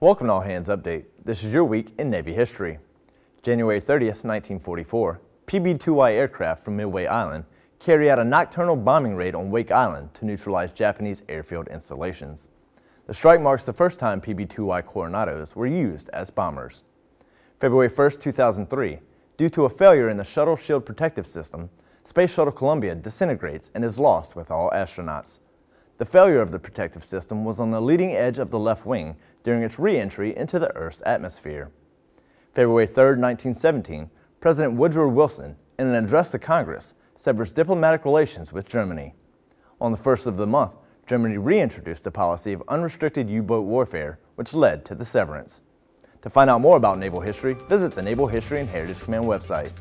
Welcome to All Hands Update. This is your week in Navy history. January 30th, 1944, PB-2Y aircraft from Midway Island carry out a nocturnal bombing raid on Wake Island to neutralize Japanese airfield installations. The strike marks the first time PB-2Y Coronados were used as bombers. February 1, 2003, due to a failure in the Shuttle Shield Protective System, Space Shuttle Columbia disintegrates and is lost with all astronauts. The failure of the protective system was on the leading edge of the left wing during its re-entry into the Earth's atmosphere. February 3, 1917, President Woodrow Wilson, in an address to Congress, severs diplomatic relations with Germany. On the first of the month, Germany reintroduced the policy of unrestricted U-boat warfare, which led to the severance. To find out more about naval history, visit the Naval History and Heritage Command website.